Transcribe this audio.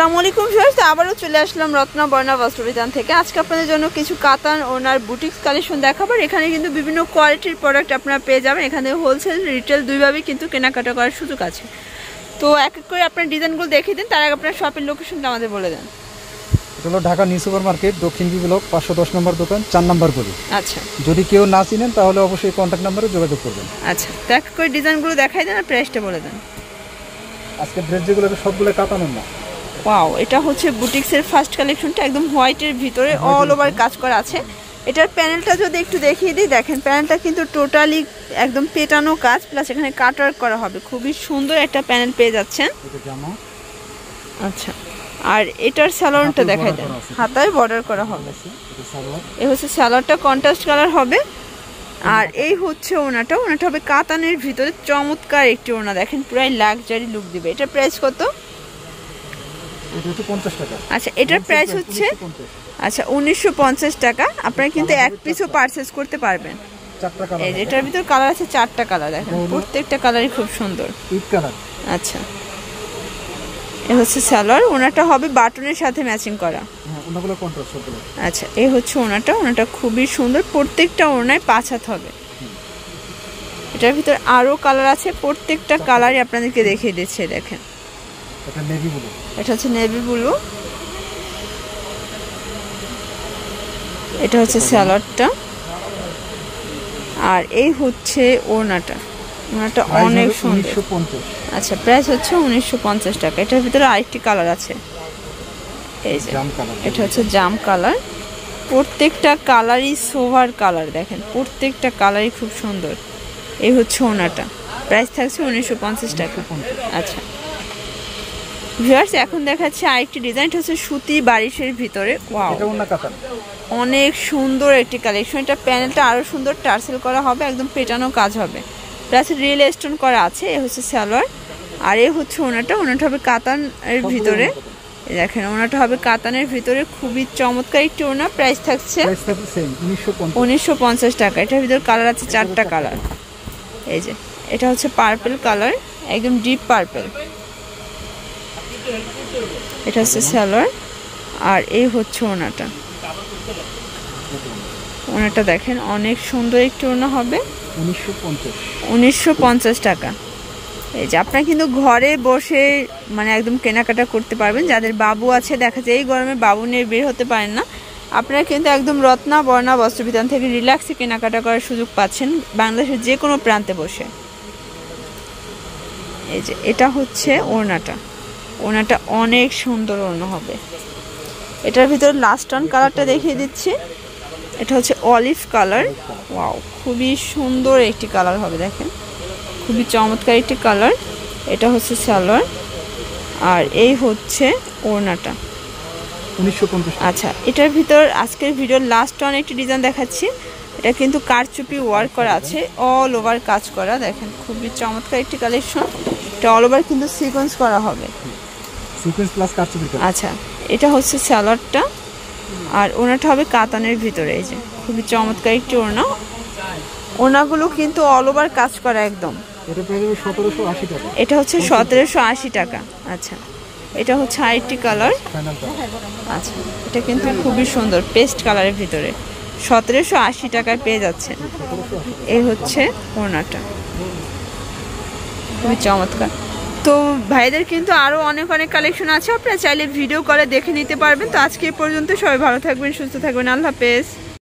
আসসালামু আলাইকুম ভিউয়ার্স আবারও চলে আসলাম রত্না বর্ণা বস্ত্রবিধান থেকে। আজকে আপনাদের জন্য কিছু কাতান ওনার বুটিক্স কালেকশন দেখাবার এখানে কিন্তু বিভিন্ন কোয়ালিটির প্রোডাক্ট আপনারা পেয়ে যাবেন। এখানে হোলসেল রিটেল দুইভাবেই কিন্তু কেনাকাটা করার সুযোগ আছে। তো এক এক করে আপনার ডিজাইনগুলো দেখিয়ে দিন তার আগে আপনার শপের লোকেশনটা আমাদের বলে দেন। এটা হলো ঢাকা নিউ সুপার মার্কেট দক্ষিণ বি ব্লক পাঁচশো দশ নম্বর দোকান চার নম্বর গলি। আচ্ছা। যদি কেউ না চিনেন তাহলে অবশ্যই কন্ট্যাক্ট নাম্বারে যোগাযোগ করবেন। আচ্ছা তো এক এক করে ডিজাইনগুলো দেখাই দেন আর প্রাইসটা বলে দেন। আজকে ড্রেস যেগুলো সবগুলো কাটানোর না। ওয়াও এটা হচ্ছে বুটিক্সের ফার্স্ট কালেকশনটা একদম হোয়াইটের ভিতরে অল ওভার কাজ করা আছে। এটার প্যানেলটা যদি একটু দেখিয়ে দিই দেখেন প্যানেলটা কিন্তু টোটালি একদম পেটানো কাজ প্লাস এখানে কাটওয়ার্ক করা হবে। খুবই সুন্দর একটা প্যানেল পেয়ে যাচ্ছেন। এটা আচ্ছা আর এটার স্যালোনটা দেখাই দেন। হাতায় বর্ডার করা হবে। এ হচ্ছে স্যালোয়ারটা কন্ট্রাস্ট কালার হবে। আর এই হচ্ছে ওনাটা। ওনাটা হবে কাতানের ভিতরে চমৎকার একটি ওনা। দেখেন পুরাই লাক্সারি লুক দিবে। এটার প্রাইস কত? এটা হচ্ছে পঞ্চাশ টাকা। আচ্ছা এটার প্রাইস হচ্ছে আচ্ছা উনিশশো পঞ্চাশ টাকা। আপনারা কিন্তু এক পিসও পারচেস করতে পারবেন। চারটা কালার এটার ভিতর কালার আছে চারটা কালার দেখেন। প্রত্যেকটা কালারই খুব সুন্দর। ইট কালার আচ্ছা। এ হচ্ছে স্যালোয়ার ওনাটা হবে বাটনের সাথে ম্যাচিং করা। হ্যাঁ আচ্ছা এই হচ্ছে ওনাটা। ওনাটা খুবই সুন্দর। প্রত্যেকটা ওনায় পাঁচ হাত হবে। এটার ভিতর আরও কালার আছে। প্রত্যেকটা কালারই আপনাদেরকে দেখিয়ে দিচ্ছে দেখেন। এটা নেভি ব্লু। এটা হচ্ছে নেভি ব্লু। এটা হচ্ছে স্যালাডটা। আর এই হচ্ছে ওড়নাটা। ওড়নাটা অনেক সুন্দর। আচ্ছা প্রাইস হচ্ছে উনিশশো পঞ্চাশ টাকা। এটার ভিতরে আরেকটি কালার আছে। এই যে এটা হচ্ছে জাম কালার প্রত্যেকটা কালারই সোভার কালার দেখেন। প্রত্যেকটা কালারই খুব সুন্দর। এই হচ্ছে ওনাটা প্রাইস থাকছে উনিশশো পঞ্চাশ টাকা। আচ্ছা। ভিউয়ার্স এখন দেখাচ্ছে আরেকটি ডিজাইন হচ্ছে সুতি বারিশের ভিতরে। ওয়াও অনেক সুন্দর একটি কালেকশন এটা প্যানেলটা আরও সুন্দর টার্সেল করা হবে একদম পেটানো কাজ হবে। প্লাস রিয়েল স্টোন করা আছে এ হচ্ছে সালোয়ার। আর এ হচ্ছে ওনাটা ওনাটা হবে কাতান এর ভিতরে। দেখেন ওনাটা হবে কাতানের ভিতরে খুবই চমৎকার একটি ওনা প্রাইস থাকছে উনিশশো পঞ্চাশ। টাকা। এটার ভিতরে কালার আছে চারটা কালার এই যে এটা হচ্ছে পার্পল কালার একদম ডিপ পার্পল এটা হচ্ছে সালোয়ার আর এই হচ্ছে ওনাটা। ওনাটা দেখেন, অনেক সুন্দর একটি ওনা হবে। উনিশশো পঞ্চাশ টাকা। এই যে আপনারা কিন্তু ঘরে বসে মানে একদম কেনাকাটা করতে পারবেন। যাদের বাবু আছে, দেখা যায় এই গরমে বাবু নিয়ে বের হতে পারেন না। আপনারা কিন্তু একদম রত্না, বর্ণা বস্ত্রবিধান থেকে রিল্যাক্সে কেনাকাটা করার সুযোগ পাচ্ছেন বাংলাদেশের যে কোনো প্রান্তে বসে। এই যে এটা হচ্ছে ওড়নাটা। ওড়নাটা অনেক সুন্দর ওড়না হবে। এটার ভিতর লাস্ট অন কালারটা দেখিয়ে দিচ্ছি। এটা হচ্ছে অলিভ কালার ওয়াও খুবই সুন্দর একটি কালার হবে দেখেন। খুবই চমৎকার একটি কালার এটা হচ্ছে সালোয়ার। আর এই হচ্ছে ওড়নাটা। আচ্ছা এটার ভিতর আজকের ভিডিওর লাস্ট অন একটি ডিজাইন দেখাচ্ছি। এটা কিন্তু কারচুপি ওয়ার্ক করা আছে অল ওভার কাজ করা। দেখেন খুবই চমৎকার একটি কালেকশন এটা অল ওভার কিন্তু সিকোয়েন্স করা হবে। সিকোয়েন্স প্লাস কারচুপি কালার আচ্ছা এটা হচ্ছে স্যালাডটা আর ওনাটা হবে কাতানের ভিতরে এই যে। খুবই চমৎকার একটি ওড়না। ওনাগুলো কিন্তু অল ওভার কাজ করা একদম। এটা প্রাইস সতেরোশো আশি টাকা। এটা হচ্ছে সতেরোশো আশি টাকা। আচ্ছা এটা হচ্ছে আরেকটি কালার। আচ্ছা এটা কিন্তু খুবই সুন্দর পেস্ট কালারের ভিতরে। সতেরোশো আশি টাকায় পেয়ে যাচ্ছে এই হচ্ছে ওড়নাটা। খুবই চমৎকার। তো ভাইদের কিন্তু আরও অনেক অনেক কালেকশন আছে। আপনারা চাইলে ভিডিও করে দেখে নিতে পারবেন। তো আজকে পর্যন্ত সবাই ভালো থাকবেন, সুস্থ থাকবেন। আল্লাহ হাফেজ।